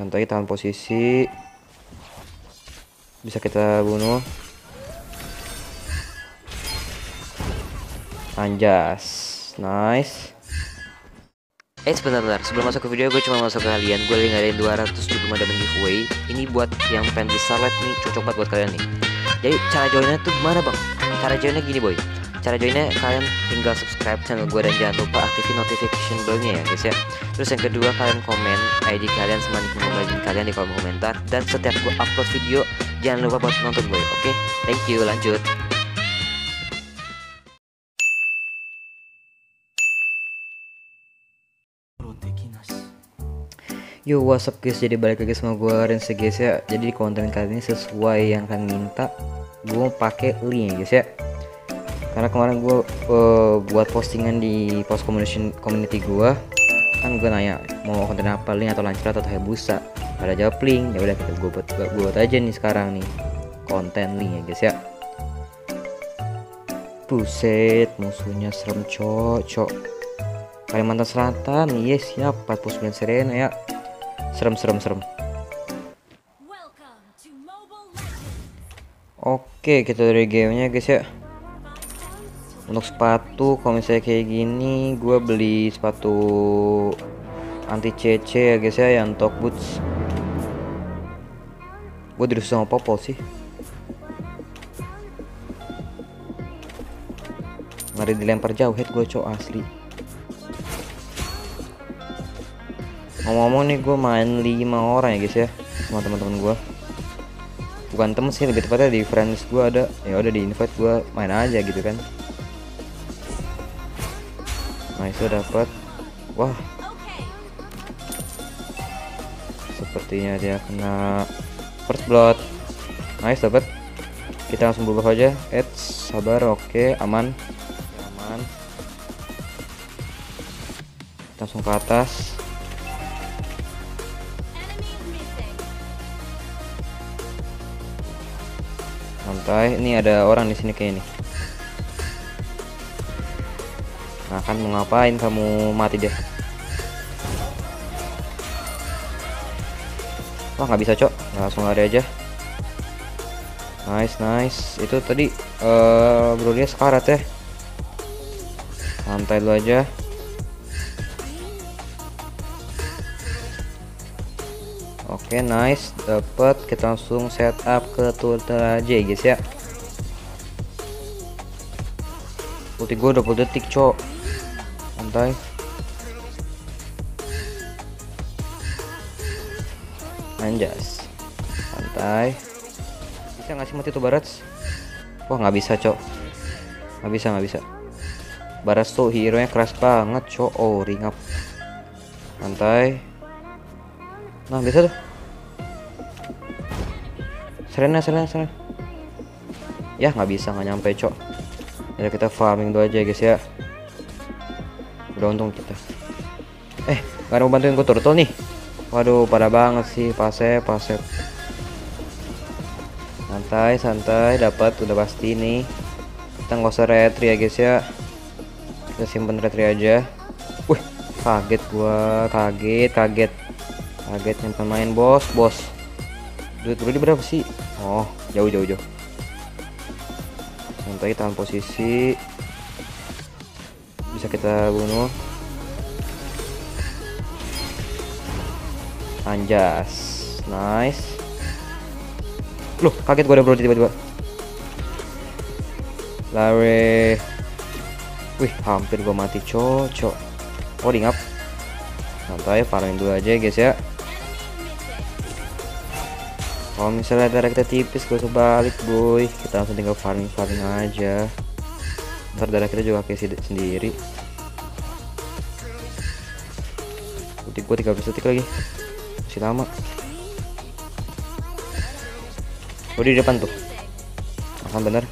santai tahan posisi. Bisa kita bunuh. Anjas. Nice. Eh sebentar-bentar, sebelum masuk ke video gue cuma masuk ke kalian. Gue lagi ngadain 200 dugem diamond giveaway. Ini buat yang pengen beli Starlight nih, cocok banget buat kalian nih. Jadi cara joinnya tuh gimana bang? Cara joinnya gini boy Cara joinnya kalian tinggal subscribe channel gue dan jangan lupa aktifin notification bellnya ya guys ya. Terus yang kedua kalian komen ID kalian sama nickname kalian di kolom komentar. Dan setiap gue upload video jangan lupa buat nonton boy oke? Okay? Thank you lanjut. Yo what's up guys? Jadi balik lagi sama gue Rense guys ya. Jadi konten kali ini sesuai yang kalian minta Gue pakai link ya guys ya Karena kemarin gue uh, buat postingan di post community, community gue Kan gue nanya mau konten apa link atau lancar atau Hayabusa Ada jawab link ya udah kita gue buat, gue buat aja nih sekarang nih Konten link ya guys ya. Buset musuhnya serem cocok Kalimantan Selatan yes siap 49 Serena ya. Serem serem serem. Oke kita dari gamenya guys ya untuk sepatu kalau misalnya kayak gini gue beli sepatu anti CC ya guys ya yang top boots. Gue terus sama popol sih. Ngeri dilempar jauh head gue cowok asli. Ngomong-ngomong nih gue main lima orang ya guys ya sama teman-teman gue bukan temen sih lebih tepatnya di friends gue ada. Ya udah di invite gue main aja gitu kan itu dapat wah. Sepertinya dia kena first blood. Nice dapat kita langsung berubah aja. Eits, sabar oke aman. Aman. Kita langsung ke atas. Santai ini ada orang di sini kayak ini nah kan ngapain kamu mati deh? Wah nggak bisa cok. Langsung lari aja. Nice nice. Itu tadi uh, bro dia sekarat ya? Santai lu aja. Oke okay, nice. Dapat kita langsung setup ke turtle aja guys ya. Ulti gue 20 detik cok santai. Anjas santai. Bisa ngasih mati tuh barat wah nggak bisa cok. Nggak bisa nggak bisa. Barat tuh hero nya keras banget cok. Oh ring up santai. Nah, bisa tuh. Serena, serena, serena. Ya, nggak bisa, nggak nyampe, cok. Jadi kita farming dulu aja, guys ya. Udah untung kita. Eh, nggak ada mau bantuin gue turtle nih. Waduh, pada banget sih, pasep, pasep. Santai, santai, dapat udah pasti nih. Kita nggak usah retri ya, guys ya. Kita simpen retri aja. Wih, kaget gua, kaget, kaget kaget yang pemain bos bos duit bro berapa sih oh jauh jauh jauh santai tahan posisi bisa kita bunuh. Anjas. Nice. Loh kaget gue ada bro tiba-tiba. Lari. Wih hampir gue mati cocok. Oh up santai farming dulu aja guys ya. Kalau misalnya darah kita tipis gak usah balik boy. Kita langsung tinggal farming farming aja ntar darah kita juga kayak sendiri. Detik gue 13 detik lagi. Masih lama. Gue di depan tuh. Akan bener?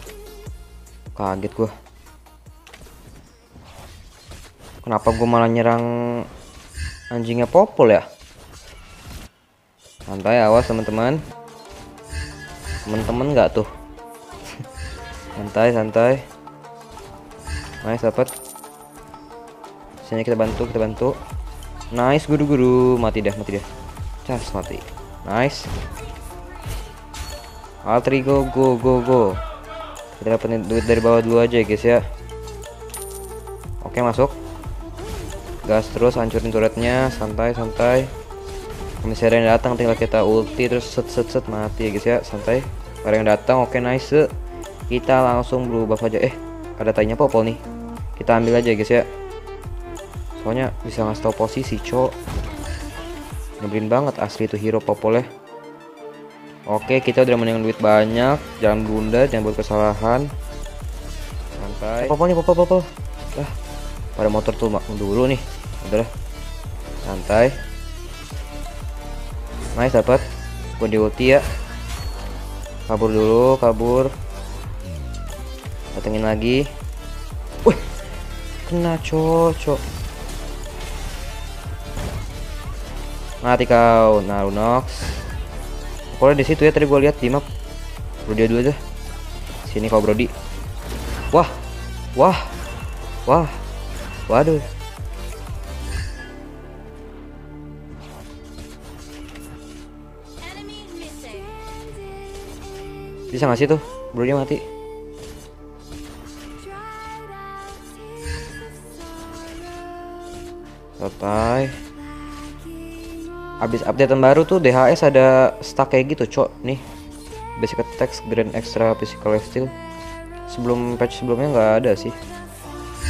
Kaget gue kenapa gue malah nyerang anjingnya popol ya? Santai awas teman-teman. Teman-teman nggak tuh? Santai santai nice dapat sini kita bantu kita bantu. Nice guru-guru. Mati dah mati dah cas mati. Nice. Altri go go go go. Kita dapetin duit dari bawah dulu aja guys ya. Oke masuk. Gas terus hancurin turretnya. Santai santai. Misalnya yang datang tinggal kita ulti terus set set set mati ya guys ya. Santai. Ada yang datang oke nice. Kita langsung berubah aja. Eh ada tanya popol nih kita ambil aja guys ya soalnya bisa ngasih tau posisi cok nyebelin banget asli itu hero popol ya Oke, kita udah menang duit banyak. Jangan bunda, jangan buat kesalahan. Santai. Eh, popol popol, popol. Lah, pada motor tuh mak dulu nih. Udah. Santai. Nice dapat. Gue di ulti ya. Kabur dulu, kabur. Datengin lagi. Kena cocok. Mati kau, Narunox. Pokoknya di situ ya tadi gue lihat di map. Brody dulu aja. Sini kau Brody. Wah. Wah. Wah. Waduh. Bisa nggak sih tuh? Brody mati. Selesai. Abis updatean baru tuh DHS ada stack kayak gitu cok nih. Basic attack grand extra physical steel sebelum patch sebelumnya nggak ada sih.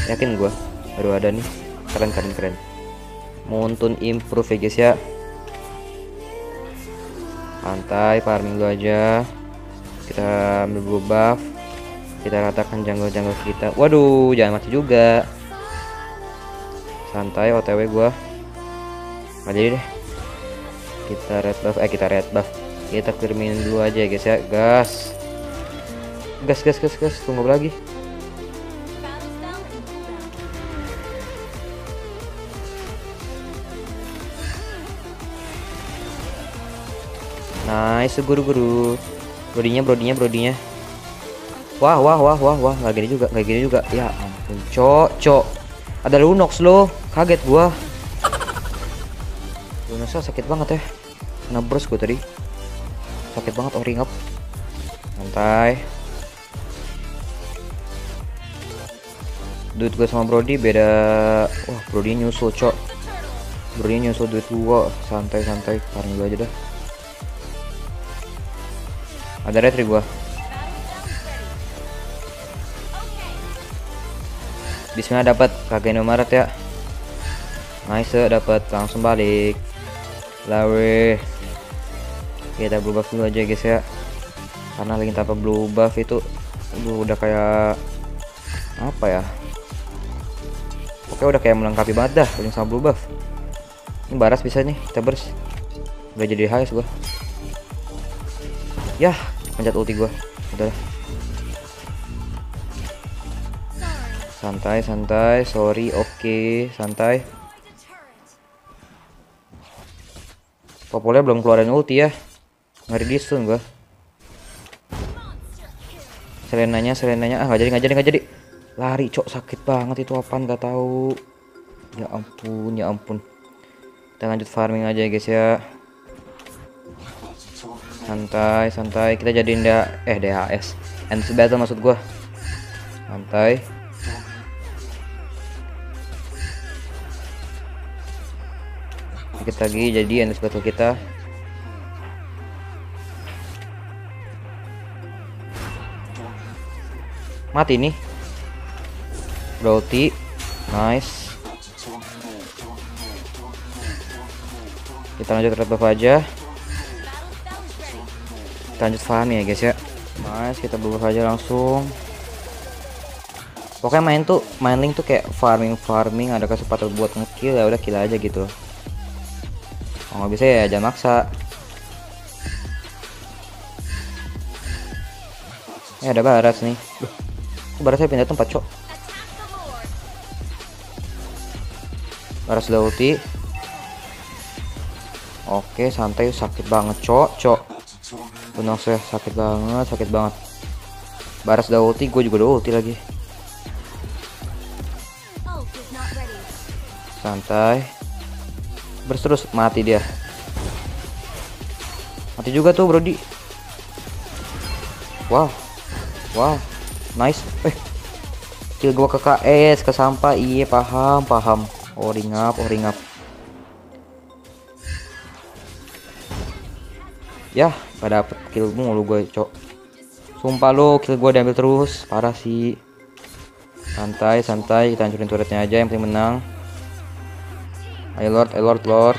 Yakin gua baru ada nih. Keren keren keren. Mountain improve ya guys ya. Santai farming dulu aja. Kita ambil buff. Kita ratakan jungle-jungle kita. Waduh jangan mati juga santai otw gua. Nggak jadi deh. Kita red buff eh kita red buff. Kita kirimin dulu aja guys ya. Gas. Gas gas gas gas. Tunggu lagi? Nice guru guru brodinya brodinya brodinya. Wah wah wah wah wah. Nggak gini juga nggak gini juga. Ya ampun cok cok ada lunox loh. Kaget gua. Lunoxnya sakit banget ya. Kena burst gue tadi. Sakit banget oh ring up santai. Duit gue sama Brody beda. Wah Brody nyusul cok. Brody nyusul duit gue santai santai. Karena gue aja dah. Ada retri gue Bismillah dapat kagak Indomaret ya. Nice dapat langsung balik. Lawe. Kita blue buff dulu aja guys ya. Karena lagi tanpa blue buff itu aduh, udah kayak apa ya? Oke udah kayak melengkapi banget dah paling sama blue buff. Ini baras bisa nih kita bers udah jadi highest gua. Ya pencet ulti gua. Udah santai santai. Sorry oke. Okay, santai. Popolnya belum keluarin ulti ya. Ngeri di stun gua. Selenanya selenanya. Ah nggak jadi nggak jadi nggak jadi. Lari cok. Sakit banget itu apaan nggak tahu. Ya ampun ya ampun. Kita lanjut farming aja guys ya. Santai santai. Kita jadiin dia eh DHS end battle maksud gua. Santai dikit lagi jadi end battle kita. Mati nih. Berarti nice. Kita lanjut red buff aja. Kita lanjut farm ya guys ya. Nice kita buff aja langsung. Pokoknya main tuh main link tuh kayak farming farming ada kesempatan buat ngekill ya udah kill aja gitu kalau nggak bisa ya jangan maksa ya ada barat nih Baru saya pindah tempat, cok. Baru sudah ulti. Oke, santai sakit banget, cok, cok. Benar saya sakit banget, sakit banget. Baras udah ulti, gue juga udah ulti lagi. Santai. Berus terus mati dia. Mati juga tuh Brody. Wow. Wow. Nice. Eh. Kill gua ke KS, ke sampah. Iya, paham, paham. Oh, ring up, oh, ring up. Ya, pada dapet kill mulu gue, cok. Sumpah lo, kill gue diambil terus. Parah sih. Santai, santai. Kita hancurin turretnya aja yang penting menang. Ayo Lord, ayo Lord, Lord.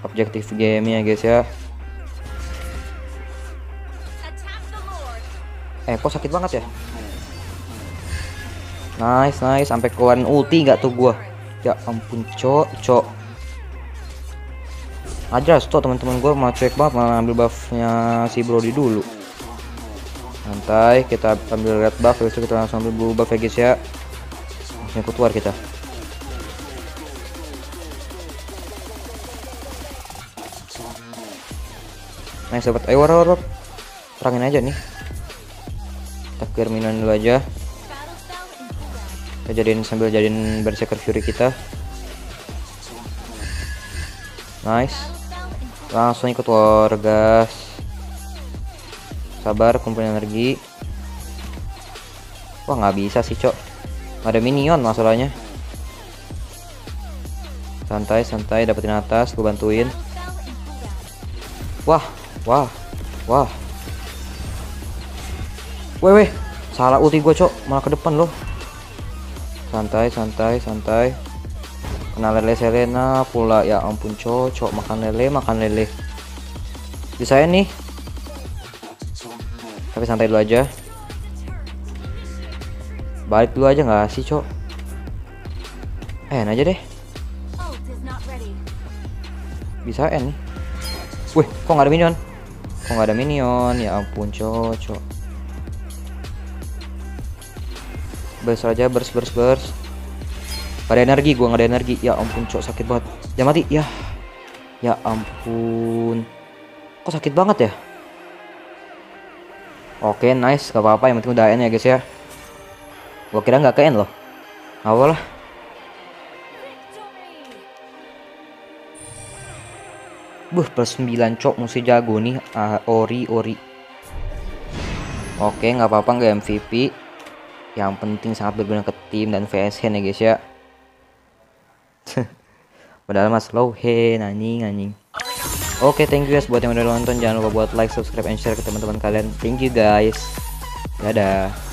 Objektif game ya guys ya. Eh, kok sakit banget ya? Nice, nice. Sampai keluarin ulti nggak tuh gua? Ya ampun, cok, cok. Aja stop teman-teman gua mau cuek banget malah ambil buffnya si Brody dulu. Santai, kita ambil red buff, itu kita langsung ambil blue buff ya guys ya. Langsung keluar kita. Nice sobat, ayo war, war. Terangin aja nih. Kita clear minion dulu aja. Kita jadiin sambil jadiin berserker fury kita. Nice. Langsung ikut war, gas. Sabar, kumpulin energi. Wah nggak bisa sih cok. Ada minion masalahnya. Santai, santai, dapetin atas, gue bantuin. Wah, wah, wah. Weh, salah ulti gue cok, malah ke depan loh. Santai, santai, santai. Kena lele Selena pula, ya ampun cok, makan lele, makan lele. Bisa ya nih. Tapi santai dulu aja. Balik dulu aja nggak sih cok? Eh, aja deh. Bisa end nih. Wih, kok nggak ada minion? Kok nggak ada minion? Ya ampun, cocok. Burst aja, burst, burst, burst. Gak ada energi, gua nggak ada energi. Ya ampun, cok sakit banget. Jangan mati, ya. Ya ampun. Kok sakit banget ya? Oke, nice, gak apa-apa. Yang penting udah end ya guys ya. Gua kira nggak ke end loh. Awal lah. Buh, plus 9 cok mesti jago nih. Uh, ori, ori. Oke, nggak apa-apa nggak MVP. Yang penting sangat berguna ke tim dan VSN ya guys ya. Padahal mas low hand anjing anjing. Oke, thank you guys buat yang udah nonton. Jangan lupa buat like, subscribe, and share ke teman-teman kalian. Thank you guys. Dadah.